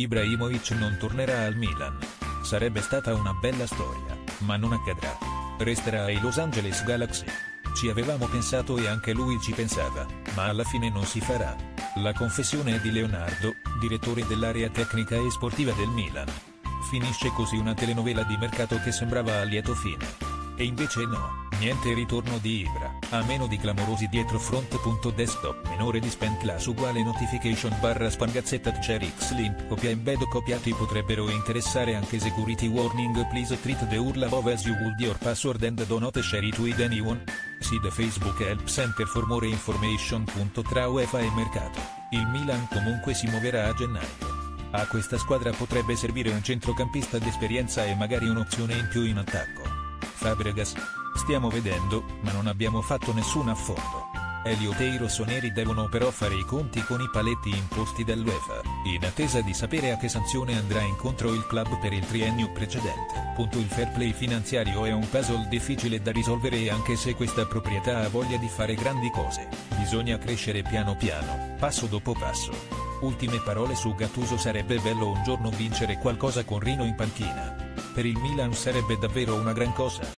Ibrahimovic non tornerà al Milan. Sarebbe stata una bella storia, ma non accadrà. Resterà ai Los Angeles Galaxy. Ci avevamo pensato e anche lui ci pensava, ma alla fine non si farà. La confessione è di Leonardo, direttore dell'area tecnica e sportiva del Milan. Finisce così una telenovela di mercato che sembrava a lieto fine. E invece no, niente ritorno di Ibra, a meno di clamorosi dietro front.desktop minore di spend class uguale notification barra spangazzetta share x link copia embed copiati potrebbero interessare anche security warning please treat the urla of as you would your password and do not share it with anyone. See the Facebook Help Center for more information. Tra UEFA e mercato, il Milan comunque si muoverà a gennaio. A questa squadra potrebbe servire un centrocampista d'esperienza e magari un'opzione in più in attacco. Fabregas. Stiamo vedendo, ma non abbiamo fatto nessun affondo. Elliot e i rossoneri devono però fare i conti con i paletti imposti dall'UEFA, in attesa di sapere a che sanzione andrà incontro il club per il triennio precedente. Punto il fair play finanziario è un puzzle difficile da risolvere e anche se questa proprietà ha voglia di fare grandi cose, bisogna crescere piano piano, passo dopo passo. Ultime parole su Gattuso sarebbe bello un giorno vincere qualcosa con Rino in panchina. Per il Milan sarebbe davvero una gran cosa.